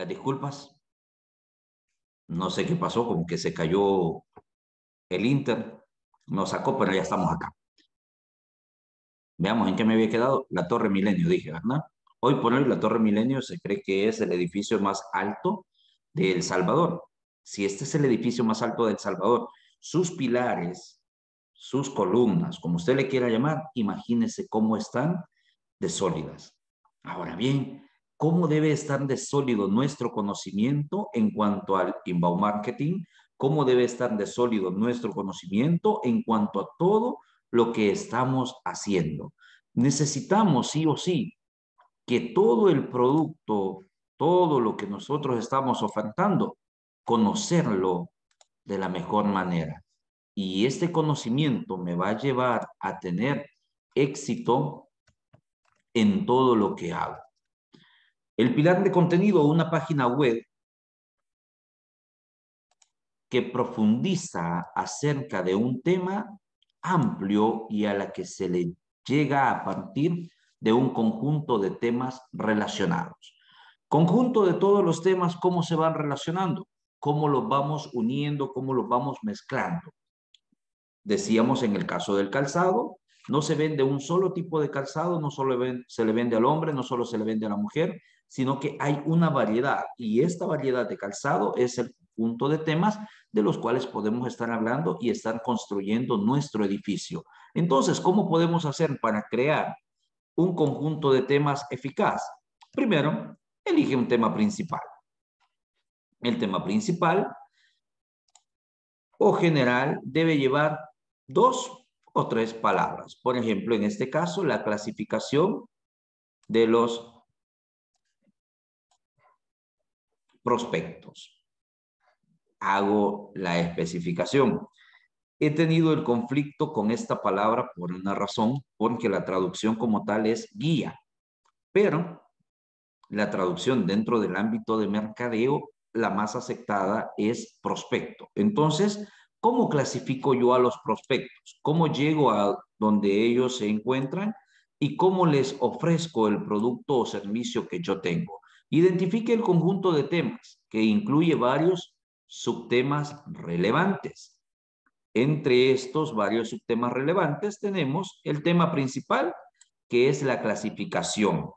las disculpas. No sé qué pasó, como que se cayó el Inter, nos sacó, pero ya estamos acá. Veamos en qué me había quedado. La Torre Milenio, dije, ¿verdad? Hoy por hoy la Torre Milenio se cree que es el edificio más alto de El Salvador. Si este es el edificio más alto de El Salvador, sus pilares, sus columnas, como usted le quiera llamar, imagínese cómo están de sólidas. Ahora bien, ¿cómo debe estar de sólido nuestro conocimiento en cuanto al inbound marketing? ¿Cómo debe estar de sólido nuestro conocimiento en cuanto a todo lo que estamos haciendo? Necesitamos sí o sí que todo el producto, todo lo que nosotros estamos ofertando, conocerlo de la mejor manera. Y este conocimiento me va a llevar a tener éxito en todo lo que hago. El pilar de contenido, una página web que profundiza acerca de un tema amplio y a la que se le llega a partir de un conjunto de temas relacionados. Conjunto de todos los temas, ¿cómo se van relacionando? ¿Cómo los vamos uniendo? ¿Cómo los vamos mezclando? Decíamos en el caso del calzado, no se vende un solo tipo de calzado, no solo se le vende al hombre, no solo se le vende a la mujer, sino que hay una variedad y esta variedad de calzado es el punto de temas de los cuales podemos estar hablando y estar construyendo nuestro edificio. Entonces, ¿cómo podemos hacer para crear un conjunto de temas eficaz? Primero, elige un tema principal. El tema principal o general debe llevar dos o tres palabras. Por ejemplo, en este caso, la clasificación de los prospectos. Hago la especificación. He tenido el conflicto con esta palabra por una razón, porque la traducción como tal es guía, pero la traducción dentro del ámbito de mercadeo, la más aceptada es prospecto. Entonces, ¿cómo clasifico yo a los prospectos? ¿Cómo llego a donde ellos se encuentran? ¿Y cómo les ofrezco el producto o servicio que yo tengo? Identifique el conjunto de temas que incluye varios subtemas relevantes. Entre estos varios subtemas relevantes tenemos el tema principal, que es la clasificación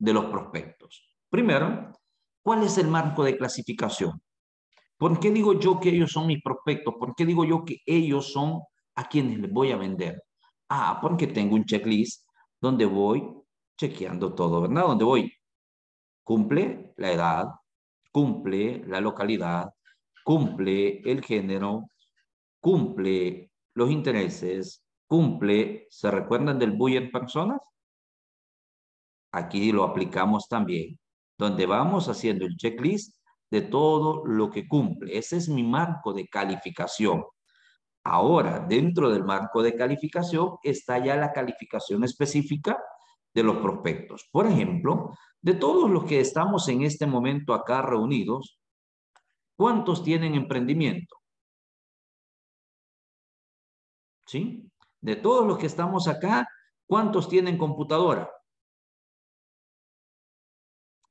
de los prospectos. Primero, ¿cuál es el marco de clasificación? ¿Por qué digo yo que ellos son mis prospectos? ¿Por qué digo yo que ellos son a quienes les voy a vender? Ah, porque tengo un checklist donde voy chequeando todo, ¿verdad? Donde voy cumple la edad, cumple la localidad, cumple el género, cumple los intereses, cumple, ¿se recuerdan del en personas? Aquí lo aplicamos también, donde vamos haciendo el checklist de todo lo que cumple. Ese es mi marco de calificación. Ahora, dentro del marco de calificación está ya la calificación específica de los prospectos. Por ejemplo, de todos los que estamos en este momento acá reunidos, ¿cuántos tienen emprendimiento? ¿Sí? De todos los que estamos acá, ¿cuántos tienen computadora?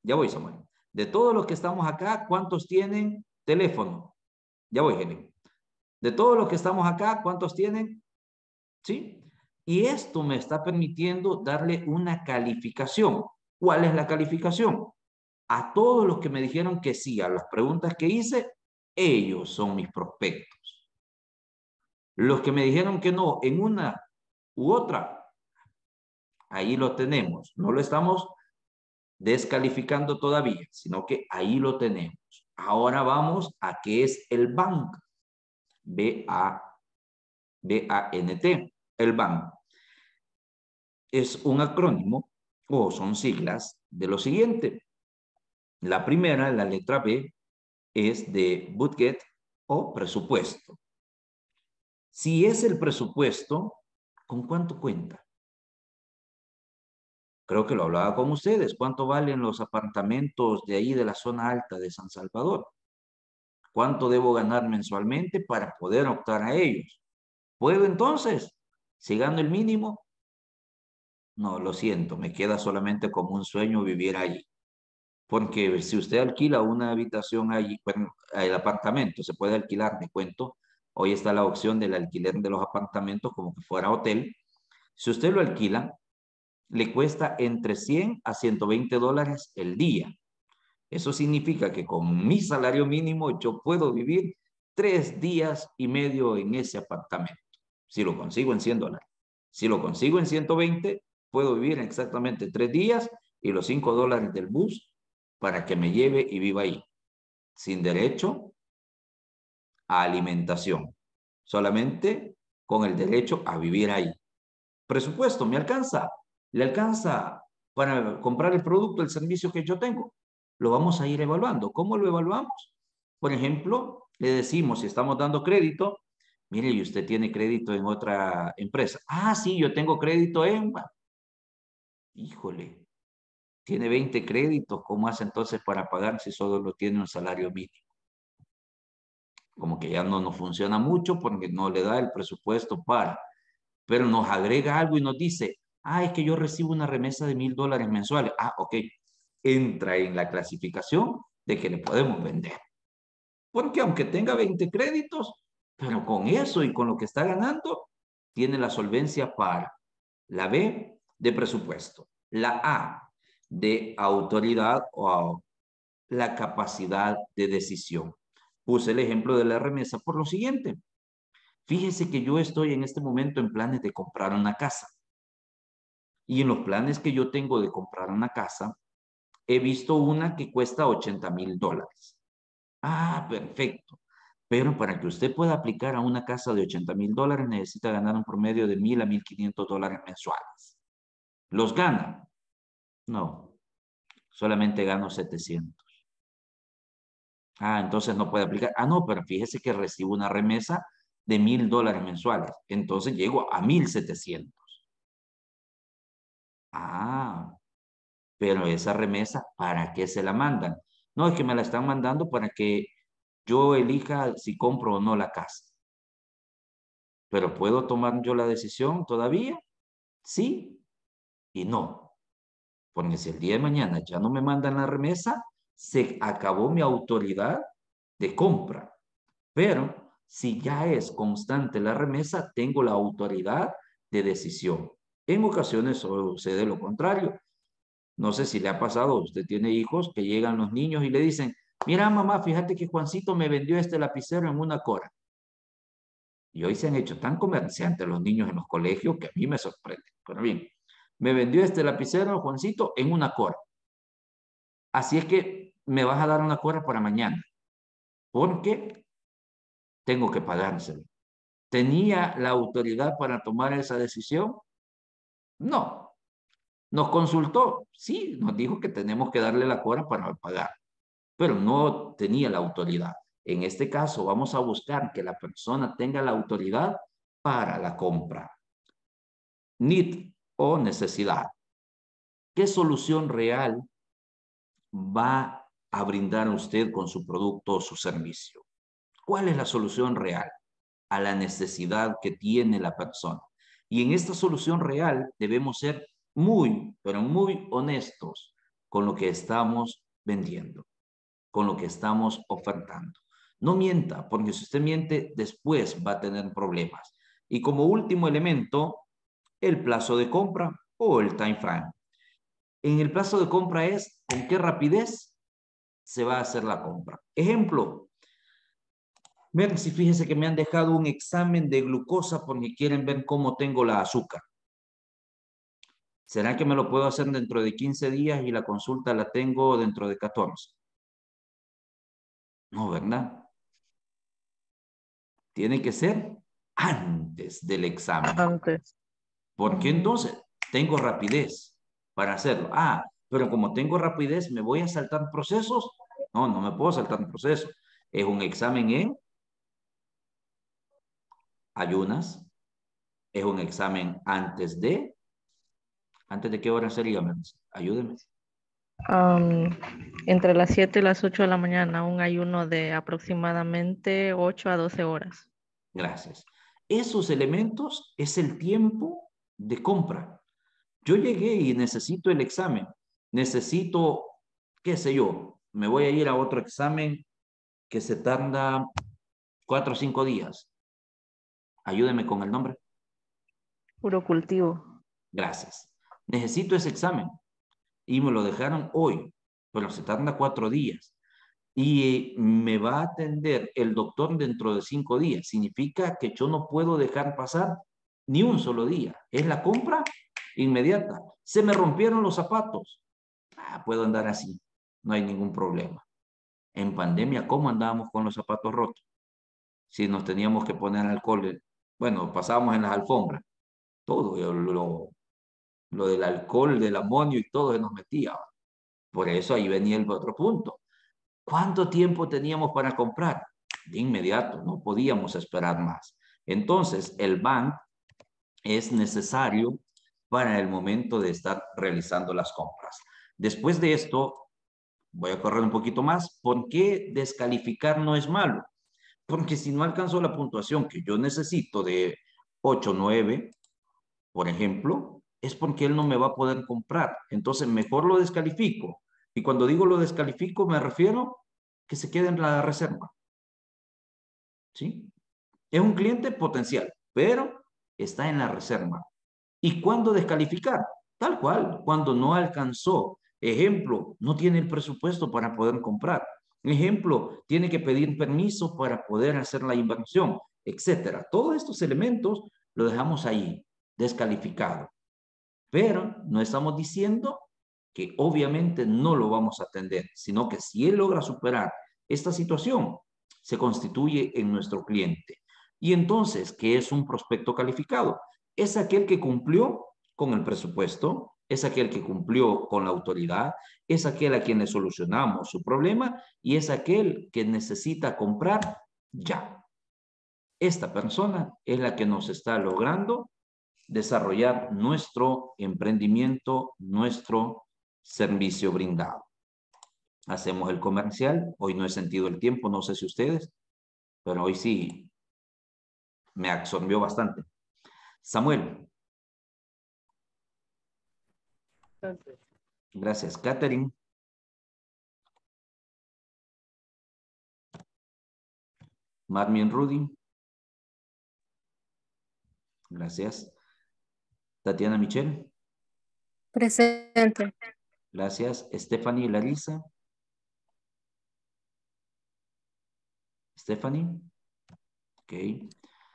Ya voy, Samuel. De todos los que estamos acá, ¿cuántos tienen teléfono? Ya voy, Jenny. De todos los que estamos acá, ¿cuántos tienen? ¿Sí? Y esto me está permitiendo darle una calificación. ¿Cuál es la calificación? A todos los que me dijeron que sí a las preguntas que hice, ellos son mis prospectos. Los que me dijeron que no en una u otra, ahí lo tenemos. No lo estamos descalificando todavía, sino que ahí lo tenemos. Ahora vamos a qué es el BANC. B-A-B-A-N-T, el BANC es un acrónimo o son siglas de lo siguiente. La primera, la letra B, es de budget o presupuesto. Si es el presupuesto, ¿con cuánto cuenta? Creo que lo hablaba con ustedes. ¿Cuánto valen los apartamentos de ahí de la zona alta de San Salvador? ¿Cuánto debo ganar mensualmente para poder optar a ellos? ¿Puedo entonces, si gano el mínimo, no, lo siento, me queda solamente como un sueño vivir allí. Porque si usted alquila una habitación allí, bueno, el apartamento se puede alquilar, me cuento. Hoy está la opción del alquiler de los apartamentos como que fuera hotel. Si usted lo alquila, le cuesta entre 100 a 120 dólares el día. Eso significa que con mi salario mínimo yo puedo vivir tres días y medio en ese apartamento. Si lo consigo en 100 dólares. Si lo consigo en 120, puedo vivir exactamente tres días y los 5 dólares del bus para que me lleve y viva ahí. Sin derecho a alimentación. Solamente con el derecho a vivir ahí. Presupuesto, ¿me alcanza? ¿Le alcanza para comprar el producto, el servicio que yo tengo? Lo vamos a ir evaluando. ¿Cómo lo evaluamos? Por ejemplo, le decimos, si estamos dando crédito, mire, y usted tiene crédito en otra empresa. Ah, sí, yo tengo crédito en... Híjole, tiene 20 créditos, ¿cómo hace entonces para pagar si solo lo tiene un salario mínimo? Como que ya no nos funciona mucho porque no le da el presupuesto para, pero nos agrega algo y nos dice, ah, es que yo recibo una remesa de mil dólares mensuales. Ah, ok, entra en la clasificación de que le podemos vender. Porque aunque tenga 20 créditos, pero con eso y con lo que está ganando, tiene la solvencia para la B de presupuesto, la A de autoridad o la capacidad de decisión. Puse el ejemplo de la remesa por lo siguiente. Fíjese que yo estoy en este momento en planes de comprar una casa. Y en los planes que yo tengo de comprar una casa, he visto una que cuesta 80 mil dólares. Ah, perfecto. Pero para que usted pueda aplicar a una casa de 80 mil dólares necesita ganar un promedio de mil a 1.500 dólares mensuales. ¿Los gana? No, solamente gano 700. Ah, entonces no puede aplicar. Ah, no, pero fíjese que recibo una remesa de mil dólares mensuales. Entonces llego a 1.700. Ah, pero esa remesa, ¿para qué se la mandan? No, es que me la están mandando para que yo elija si compro o no la casa. Pero ¿puedo tomar yo la decisión todavía? Sí y no. Porque si el día de mañana ya no me mandan la remesa, se acabó mi autoridad de compra. Pero si ya es constante la remesa, tengo la autoridad de decisión. En ocasiones sucede lo contrario. No sé si le ha pasado, usted tiene hijos que llegan los niños y le dicen, mira mamá, fíjate que Juancito me vendió este lapicero en una cora. Y hoy se han hecho tan comerciantes los niños en los colegios que a mí me sorprende. Pero bien, me vendió este lapicero Juancito en una cora. Así es que me vas a dar una cora para mañana. Porque tengo que pagárselo. ¿Tenía la autoridad para tomar esa decisión? No. ¿Nos consultó? Sí, nos dijo que tenemos que darle la cora para pagar, pero no tenía la autoridad. En este caso, vamos a buscar que la persona tenga la autoridad para la compra. Need o necesidad. ¿Qué solución real va a brindar usted con su producto o su servicio? ¿Cuál es la solución real a la necesidad que tiene la persona? Y en esta solución real debemos ser muy, pero muy honestos con lo que estamos vendiendo, con lo que estamos ofertando. No mienta, porque si usted miente, después va a tener problemas. Y como último elemento, el plazo de compra o el time frame. En el plazo de compra es con qué rapidez se va a hacer la compra. Ejemplo, Miren, si fíjense que me han dejado un examen de glucosa porque quieren ver cómo tengo la azúcar. ¿Será que me lo puedo hacer dentro de 15 días y la consulta la tengo dentro de 14? No, ¿verdad? Tiene que ser antes del examen. Antes. Porque entonces tengo rapidez para hacerlo. Ah, pero como tengo rapidez, ¿me voy a saltar procesos? No, no me puedo saltar procesos. Es un examen en ayunas, es un examen antes de, ¿antes de qué hora sería? Ayúdeme. entre las 7 y las 8 de la mañana, un ayuno de aproximadamente 8 a 12 horas. Gracias. Esos elementos es el tiempo de compra. Yo llegué y necesito el examen. Necesito qué sé yo, me voy a ir a otro examen que se tarda cuatro o cinco días. Ayúdeme con el nombre. Puro cultivo. Gracias. Necesito ese examen. Y me lo dejaron hoy, pero se tarda cuatro días. Y me va a atender el doctor dentro de cinco días. Significa que yo no puedo dejar pasar ni un solo día. Es la compra inmediata. Se me rompieron los zapatos. Ah, puedo andar así. No hay ningún problema. En pandemia, ¿cómo andábamos con los zapatos rotos? Si nos teníamos que poner alcohol, bueno, pasábamos en las alfombras. Todo lo, lo del alcohol, del amonio y todo se nos metía. Por eso ahí venía el otro punto. ¿Cuánto tiempo teníamos para comprar? De inmediato, no podíamos esperar más. Entonces, el bank es necesario para el momento de estar realizando las compras. Después de esto, voy a correr un poquito más. ¿Por qué descalificar no es malo? Porque si no alcanzo la puntuación que yo necesito de 8, 9, por ejemplo, es porque él no me va a poder comprar. Entonces, mejor lo descalifico. Y cuando digo lo descalifico, me refiero que se quede en la reserva. ¿Sí? Es un cliente potencial, pero está en la reserva. ¿Y cuándo descalificar? Tal cual, cuando no alcanzó. Ejemplo, no tiene el presupuesto para poder comprar. Ejemplo, tiene que pedir permiso para poder hacer la inversión, etcétera. Todos estos elementos lo dejamos ahí, descalificado. Pero no estamos diciendo que obviamente no lo vamos a atender, sino que si él logra superar esta situación, se constituye en nuestro cliente. Y entonces, ¿qué es un prospecto calificado? Es aquel que cumplió con el presupuesto, es aquel que cumplió con la autoridad, es aquel a quien le solucionamos su problema y es aquel que necesita comprar ya. Esta persona es la que nos está logrando desarrollar nuestro emprendimiento, nuestro servicio brindado. Hacemos el comercial, hoy no he sentido el tiempo, no sé si ustedes, pero hoy sí me absorbió bastante. Samuel. Gracias. Catherine. Marmin Rudy. Gracias. Tatiana Michelle. Presente. Gracias. Stephanie Larisa. Stephanie. Ok.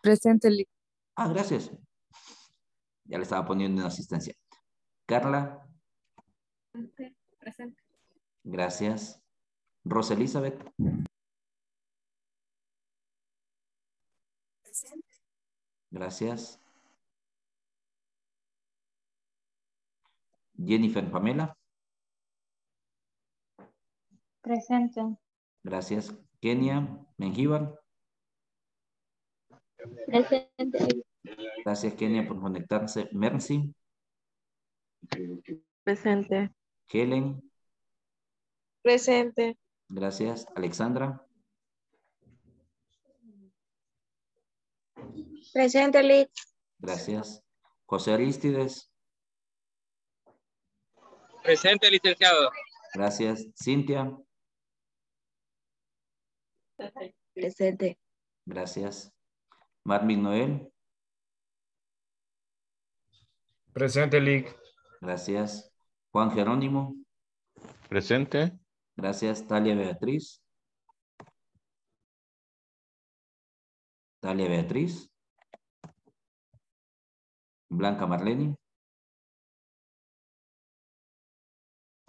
Presente. Ah, gracias. Ya le estaba poniendo en asistencia. Carla. Presente. Gracias. Rosa Elizabeth. Presente. Gracias. Jennifer Pamela. Presente. Gracias. Kenia Mengíbar. Presente. Gracias, Kenia, por conectarse. Mercy. Presente. Helen. Presente. Gracias. Alexandra. Presente, Liz. Gracias. José Aristides. Presente, licenciado. Gracias. Cintia. Presente. Gracias. Marvin Noel. Presente, Lick. Gracias. Juan Jerónimo. Presente. Gracias. Talia Beatriz. Talia Beatriz. Blanca Marlene.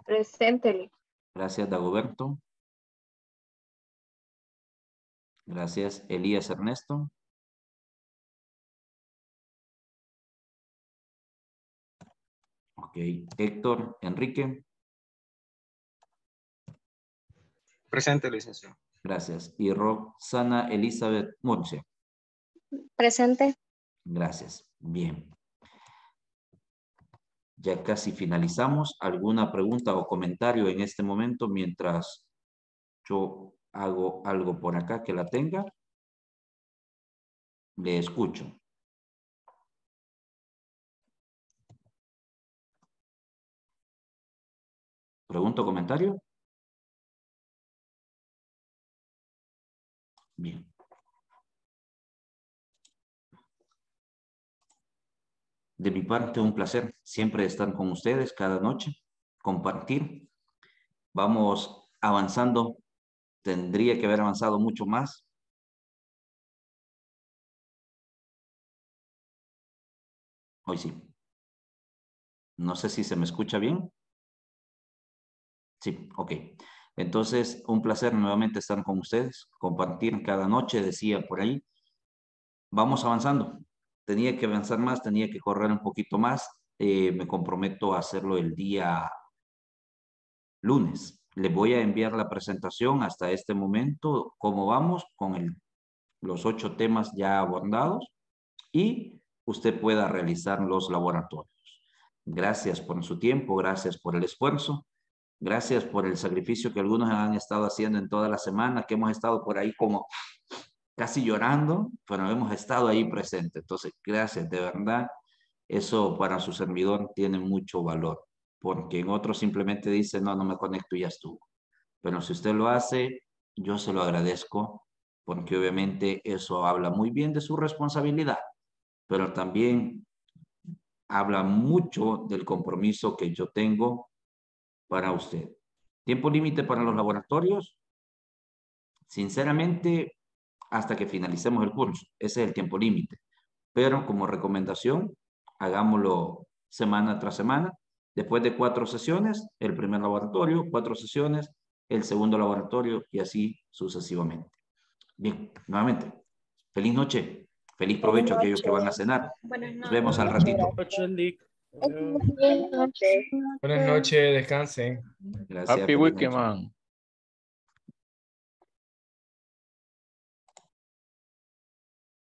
Presente. Gracias, Dagoberto. Gracias, Elías Ernesto. Ok, Héctor Enrique. Presente, licenciado. Gracias. Y Roxana Elizabeth Murcia. Presente. Gracias. Bien. Ya casi finalizamos. ¿Alguna pregunta o comentario en este momento mientras yo hago algo por acá que la tenga? Le escucho. ¿Pregunto o comentario? Bien. De mi parte, un placer siempre estar con ustedes cada noche, compartir. Vamos avanzando. Tendría que haber avanzado mucho más. Hoy sí. No sé si se me escucha bien. Sí, ok. Entonces, un placer nuevamente estar con ustedes, compartir cada noche, decía por ahí. Vamos avanzando. Tenía que avanzar más, tenía que correr un poquito más. Eh, me comprometo a hacerlo el día lunes. Les voy a enviar la presentación hasta este momento, cómo vamos con el, los ocho temas ya abordados y usted pueda realizar los laboratorios. Gracias por su tiempo, gracias por el esfuerzo. Gracias por el sacrificio que algunos han estado haciendo en toda la semana, que hemos estado por ahí como casi llorando, pero hemos estado ahí presentes. Entonces, gracias, de verdad, eso para su servidor tiene mucho valor, porque en otros simplemente dice, no, no me conecto y ya estuvo. Pero si usted lo hace, yo se lo agradezco, porque obviamente eso habla muy bien de su responsabilidad, pero también habla mucho del compromiso que yo tengo para usted. Tiempo límite para los laboratorios. Sinceramente, hasta que finalicemos el curso. Ese es el tiempo límite. Pero como recomendación, hagámoslo semana tras semana. Después de cuatro sesiones, el primer laboratorio, cuatro sesiones, el segundo laboratorio y así sucesivamente. Bien, nuevamente, feliz noche, feliz provecho a aquellos que van a cenar. Nos vemos al ratito. Buenas noches, descansen. Gracias, Happy weekend, man.